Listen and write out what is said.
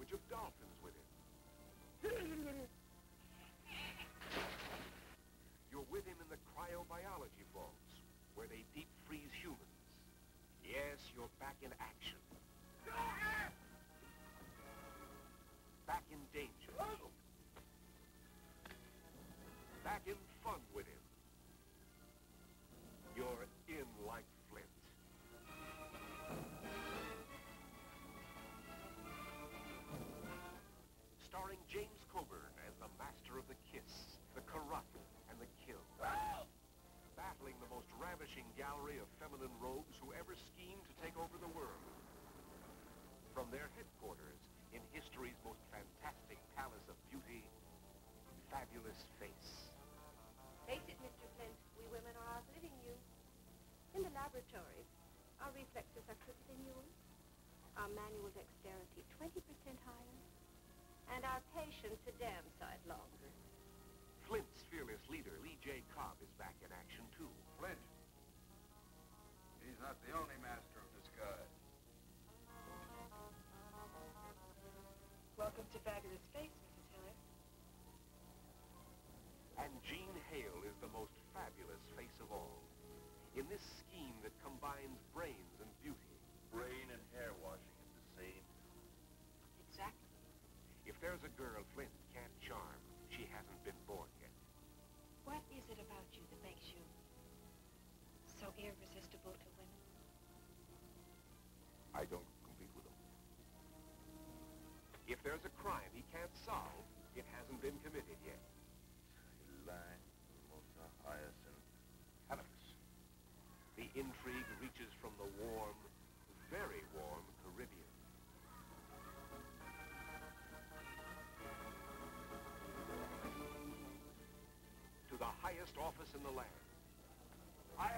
language of dolphins with him. Gallery of feminine rogues who ever schemed to take over the world. From their headquarters in history's most fantastic palace of beauty, Fabulous Face. Face it, Mr. Flint, we women are outliving you. In the laboratories, our reflexes are quicker than yours, our manual dexterity 20% higher, and our patience a damn sight longer. The only master of disguise. Welcome to Fabulous Face, Mrs. Hiller. And Jean Hale is the most fabulous face of all. In this scheme that combines brains and beauty. Brain and hair washing is the same. Exactly. If there's a girl Flint I don't compete with them. If there's a crime he can't solve, it hasn't been committed yet. Line, Mimosa, Hyacinth, Cannabis. The intrigue reaches from the warm, very warm Caribbean. To the highest office in the land. I